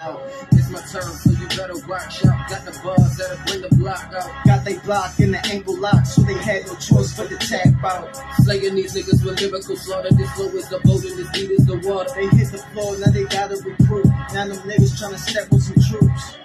out. It's my turn, so you better watch out. Got the bars that'll bring the block out. Got they block in the angle lock, so they had no choice but to tap out. Slaying these niggas with lyrical slaughter. This flow is the boat and this beat is the water. They hit the floor, now they gotta recruit. Now them niggas tryna step with some troops.